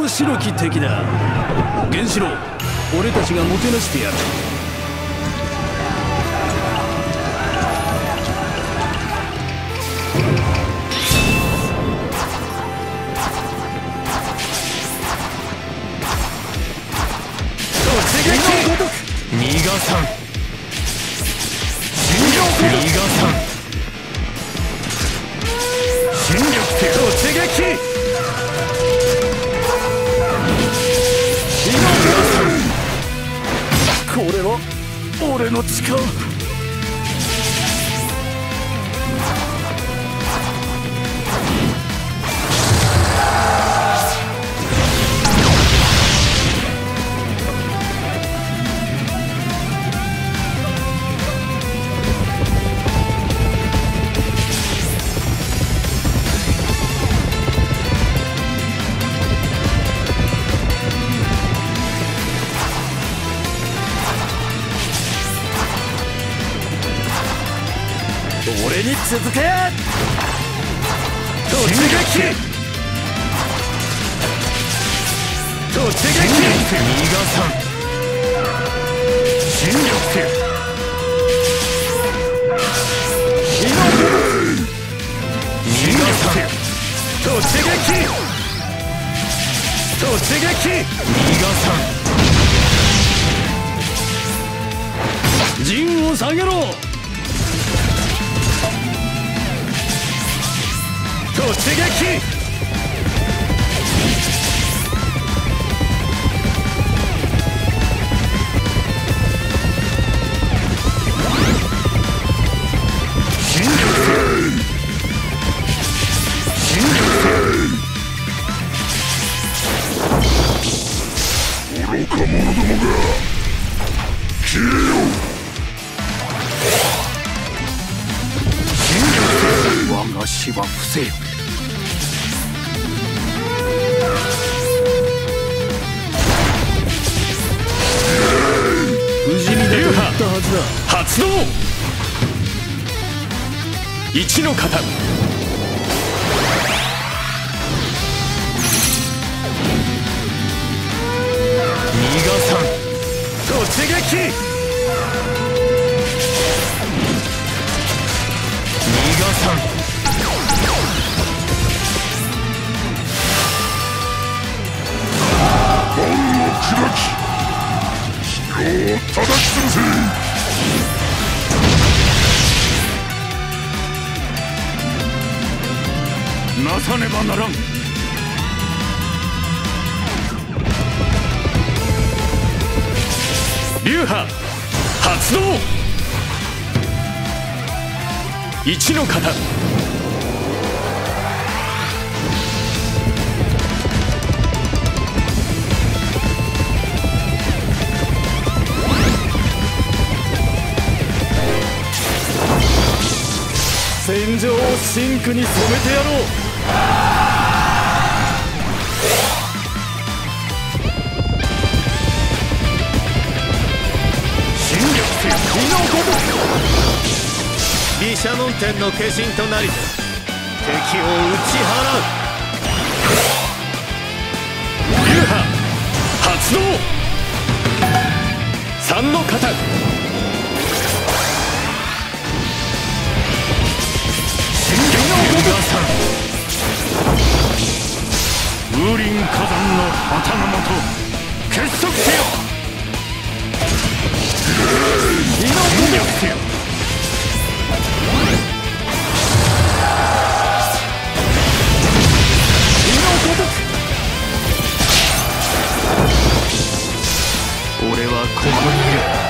面白き敵だ。原子炉俺たちがもてなしてやる。逃がさん。逃がさん俺の力。続け。突撃。突撃。逃がさん。さん。突撃。突撃。さん。陣を下げろ突撃！新力新力愚か者どもが消えよ我が死は伏せよ。ったはずだ。発動一の型逃がさん突撃！叩き潰せなさねばならん。流派発動。一の型。戦場を真紅に染めてやろう。新力手火のごと毘沙門天の化身となり敵を打ち払う。流派発動。三の型。風林火山の旗のもと結束せよ。火のごと力手火のごと俺はここにいる。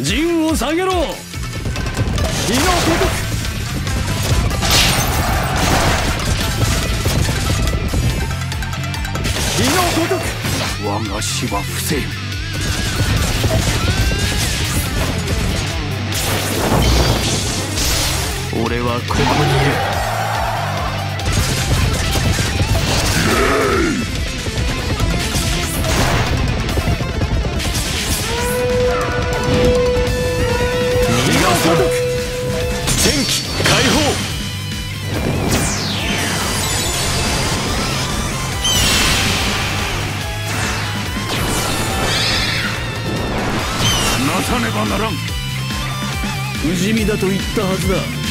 陣を下げろ。火の届とく火のごとく我が死は不正俺はここにいる。ねばならん。不死身だと言ったはずだ。